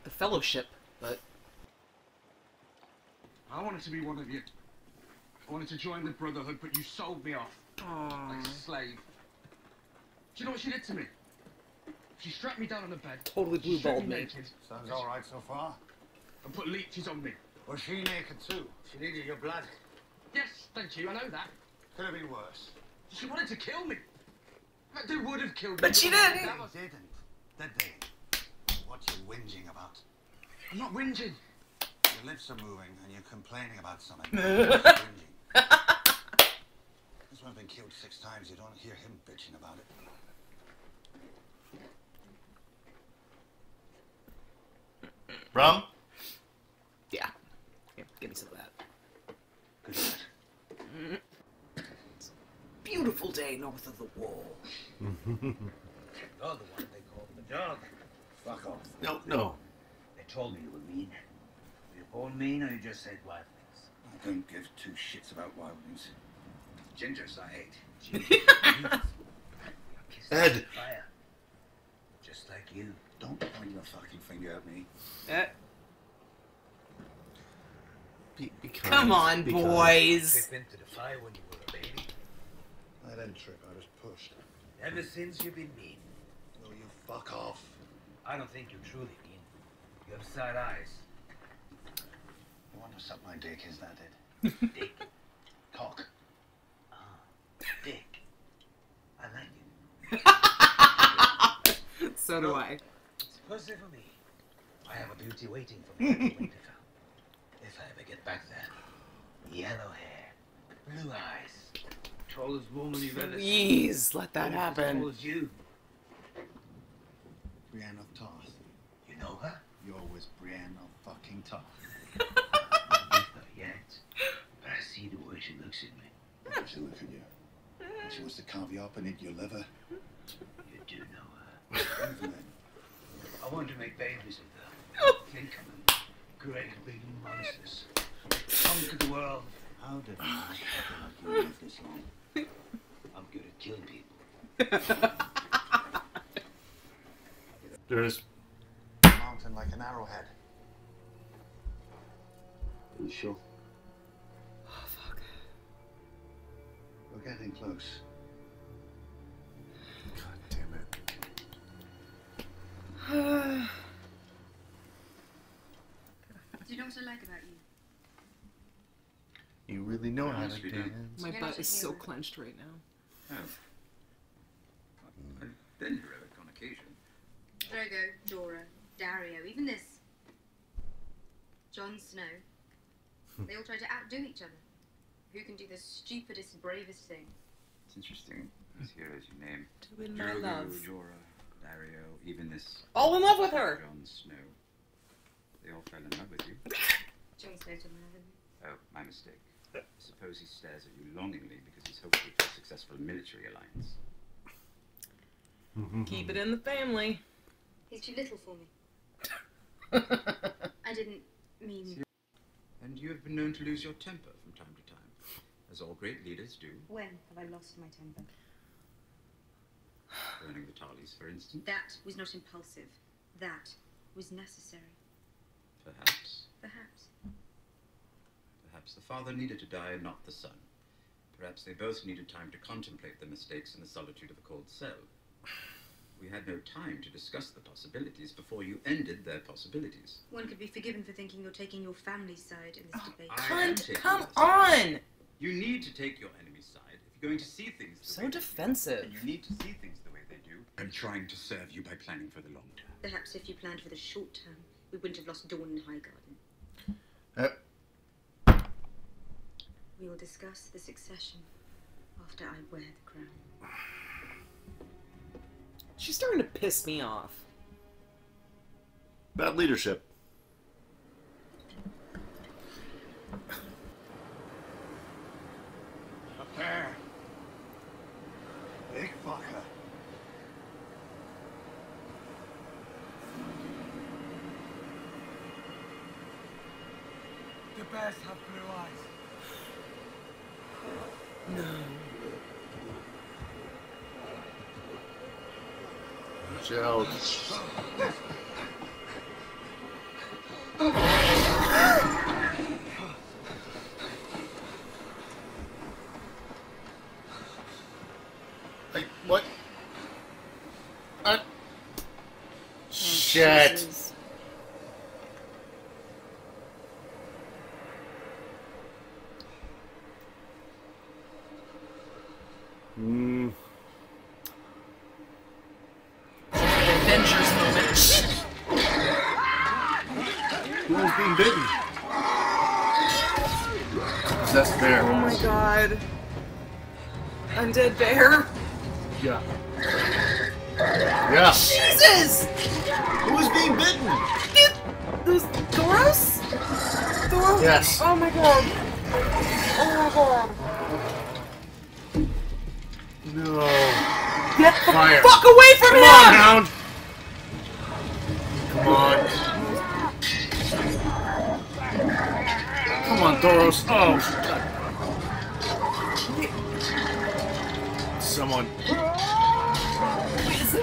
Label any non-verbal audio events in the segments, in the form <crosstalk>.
like the Fellowship, but I wanted to be one of you. I wanted to join the Brotherhood, but you sold me off like a slave. Do you know what she did to me? She strapped me down on the bed, totally blue stripped balled me me. naked, Sounds all right so far. and put leeches on me. Was she naked too? She needed your blood. Yes, thank you, I know that. Could have been worse. She wanted to kill me. Like, They would have killed me. But she didn't. That was- They didn't, did they? What you whinging about? I'm not whinging. Your lips are moving and you're complaining about something. <laughs> This one's been killed six times. You don't hear him bitching about it. Rum? Yeah. Here, give me some of that. Good lad. Beautiful day north of the wall. <laughs> You're the one they call the dog. Fuck off. No, no. They told me you were mean. Were you born mean or you just said wild things? I don't give two shits about wildlings. Gingers I hate. <laughs> Ed. Fire. Just like you. Don't point your fucking finger at me. Eh, Be, be kind. come on, Be kind. boys. Trip into the fire when you were a baby. I didn't trip, I was pushed. Ever since you've been mean. Will you fuck off? I don't think you're truly mean. You have sad eyes. You want to suck my dick, is that it? <laughs> dick? Cock? Ah, dick. I like it. <laughs> So do I. It's pussy for me. I have a beauty waiting for me at Winterfell. <laughs> If I ever get back there. Yellow hair, blue eyes, tallest woman you've ever seen. Please let that Almost As happen. tall as you. Brienne of Tarth. You know her? You're always Brienne of fucking Tarth. Not <laughs> yet. But I see the way she looks at me. How does she look at you? She wants to carve you up and eat your liver. You do know her. I want to make babies of her. Think of them. Great big monsters. Conquer the world. How did a motherfucker like you live this long? I'm good at killing people. <laughs> There's. mountain like an arrowhead. Are you sure? Oh, fuck. We're getting close. God damn it. <sighs> Do you know what I like about you? You really know how to do. dance. My butt is so clenched right now. Oh. I've been heroic on occasion. Drogo, Jorah, Daario, even this. Jon Snow. Hmm. they all try to outdo each other. Who can do the stupidest, bravest thing? It's interesting. These heroes you name. To win my Drogo, love. Jorah, Daario, even this All in love with her. Jon Snow. They all fell in love with you. Jon Snow took my love. Oh, my mistake. I suppose he stares at you longingly because he's hopeful for a successful military alliance. Keep it in the family. He's too little for me. <laughs> I didn't mean. And you have been known to lose your temper from time to time, as all great leaders do. When have I lost my temper? <sighs> Burning the Tarleys, for instance. That was not impulsive. That was necessary. Perhaps. Perhaps. Perhaps the father needed to die and not the son. Perhaps they both needed time to contemplate their mistakes in the solitude of a cold cell. We had no time to discuss the possibilities before you ended their possibilities. One could be forgiven for thinking you're taking your family's side in this debate. Cunt, come on. You need to take your enemy's side if you're going to see things the So way defensive. And you need to see things the way they do. I'm trying to serve you by planning for the long term. Perhaps if you planned for the short term, we wouldn't have lost Dorne and Highgarden. Uh. We will discuss the succession after I wear the crown. <sighs> <sighs> <sighs> She's starting to piss me off. Bad leadership. Up there. Big fucker. The bears have blue eyes. Watch out. Like, what? Uh, shit. Jesus. Mm, Avengers moment. who was being bitten? That's Oh bear. my god. Undead bear. Yeah. Yeah. Jesus! Who was being bitten? It, those Thoros? Thoros? Yes. Oh my god. Oh my god. No. Get the Fire. fuck away from Come him! on, Hound. Come on. Come on, Thoros. Oh.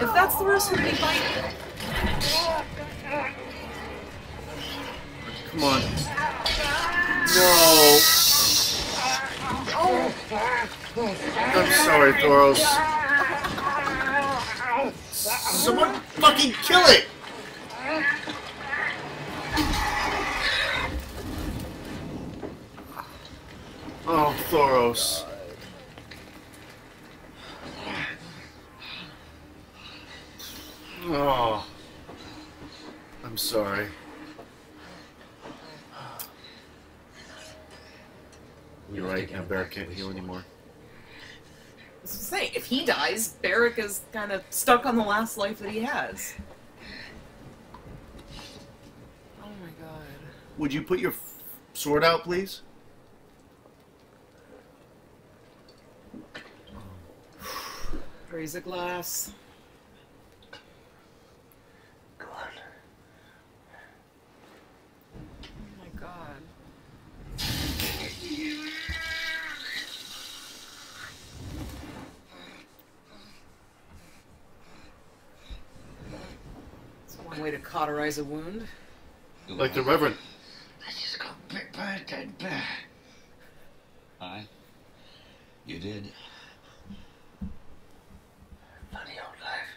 If that's Thoros, who did he fight? Come on. No. I'm sorry, Thoros. Someone fucking kill it! Oh, Thoros. Oh. I'm sorry. You're right, now Bear can't heal anymore. I was gonna say, if he dies, Beric is kind of stuck on the last life that he has. Oh my god. Would you put your f- sword out, please? Raise a glass. Go on. Oh my god. It's one way to cauterize a wound. Like the Revenant. I just got bit by a dead bear. Aye. You did. Funny old life.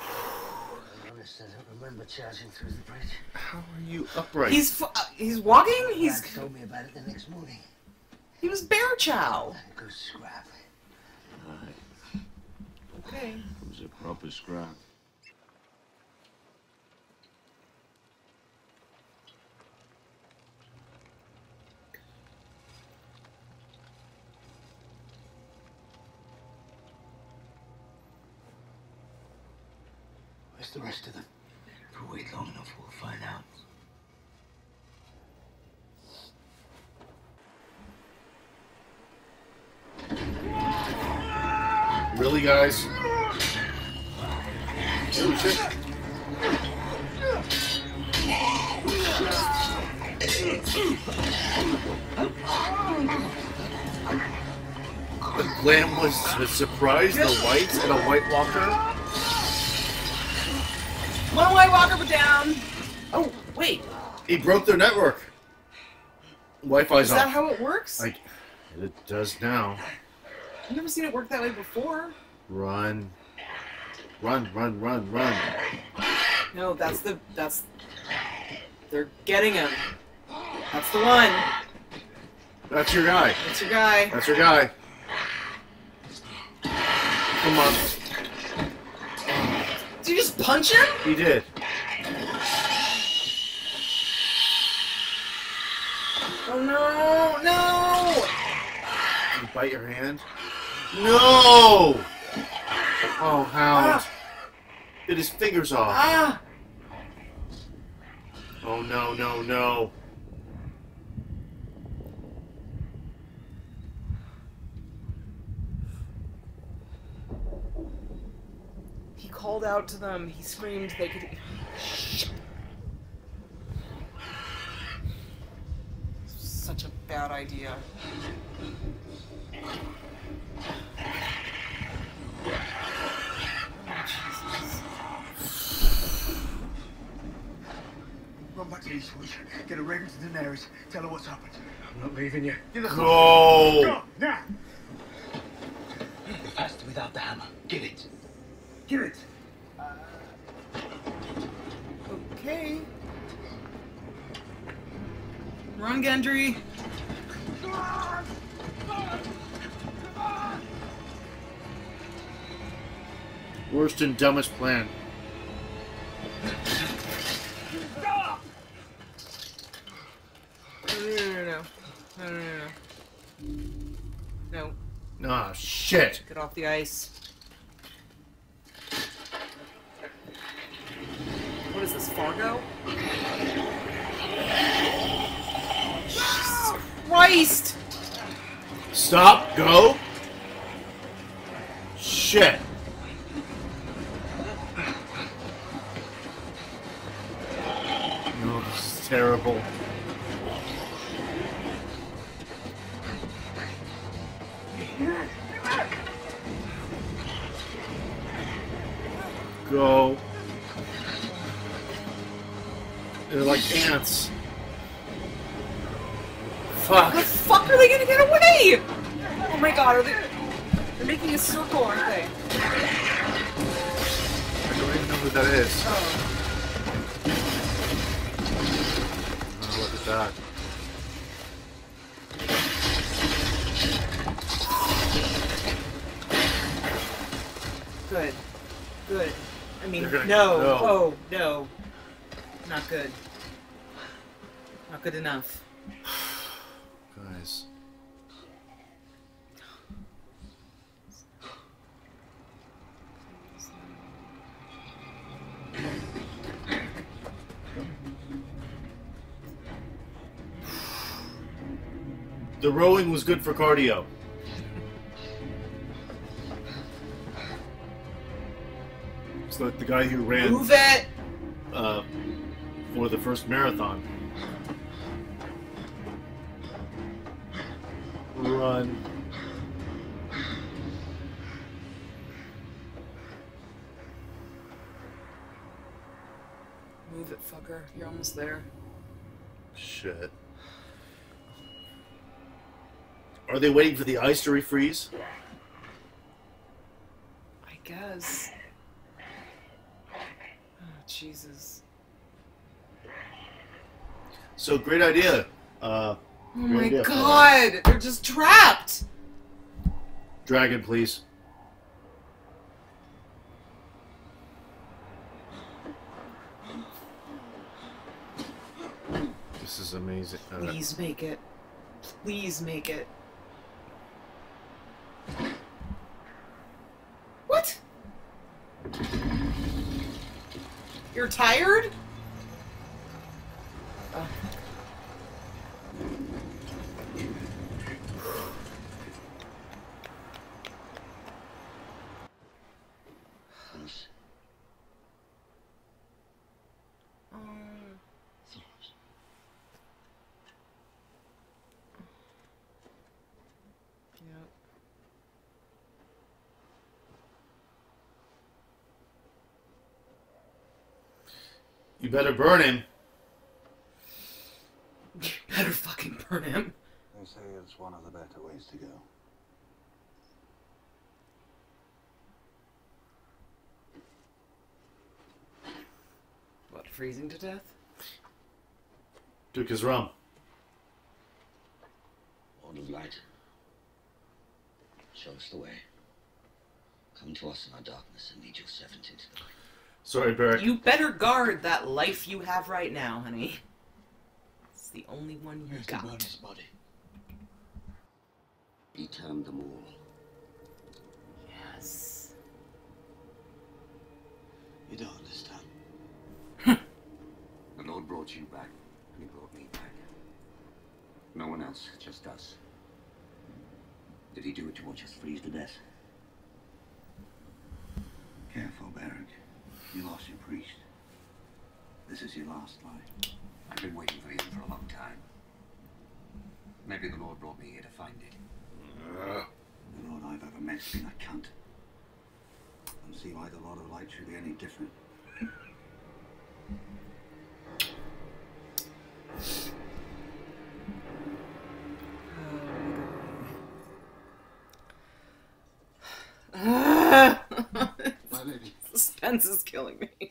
I'm honest, I don't remember charging through the bridge. How are you upright? He's fu- uh, he's walking. He's Dad told me about it the next morning. he was bear chow. And a good scrap. Aye. Okay. It was a proper scrap. Where's the rest of them? If we wait long enough, we'll find out. Really, guys? Holy. The glam was a surprise, the whites and a White Walker. One White Walker but down. Oh wait, He broke their network. Wi-Fi's is that off. how it works? Like, it does now. I've never seen it work that way before. Run. Run, run, run, run. No, that's the that's. They're getting him. That's the one. That's your guy. That's your guy. That's your guy. Come on. Did you just punch him? He did. Oh no, no! Did he bite your hand? No! Oh, Hound. Ah. His fingers off. Ah! Oh, no, no, no. He called out to them. He screamed. They could. Such a bad idea. Oh my Run back to Eastwatch. Get a raven to Daenerys. Tell her what's happened. I'm not leaving you. Give the Go! Go! Now! Faster without the hammer. Give it. Give it! Uh, okay. Run, Gendry. Worst and dumbest plan. No, no, no, no, no, no, Ah, shit. get off the ice. What is this, Fargo? Jesus Christ! Stop. Go. Shit. No, this is terrible. Go. They're like ants. Fuck. How the fuck are they gonna get away? Oh my god, are they... They're making a circle, aren't they? I don't even know who that is. Oh. Oh, look at that. Good. Good. I mean, no. no. Oh, no. Not good. Not good enough. Guys. The rowing was good for cardio. It's like the guy who ran Move it! uh, for the first marathon. Run. Move it, fucker. You're almost there. Shit. Are they waiting for the ice to refreeze? I guess. Jesus. So great idea. Uh, Oh Good my idea, god! They're just trapped! dragon, please. This is amazing. Please make it. Please make it. What? You're tired? Oh. Bruce. Um, yeah. You better burn him. You better fucking burn him. They say it's one of the better ways to go. What, freezing to death? Duke is rum. Lord of light, show us the way. Come to us in our darkness and lead your servant into the light. Sorry, Barrett. You better guard that life you have right now, honey. It's the only one you Where's the got. bonus body? He turned them all. Yes. You don't understand. <laughs> The Lord brought you back, and he brought me back. No one else, just us. Did he do it to watch us freeze to death? priest. This is your last life. I've been waiting for you for a long time. Maybe the Lord brought me here to find it. Uh. The Lord I've ever met's been a cunt. And see why the Lord of Light should be any different. Oh <laughs> suspense is killing me.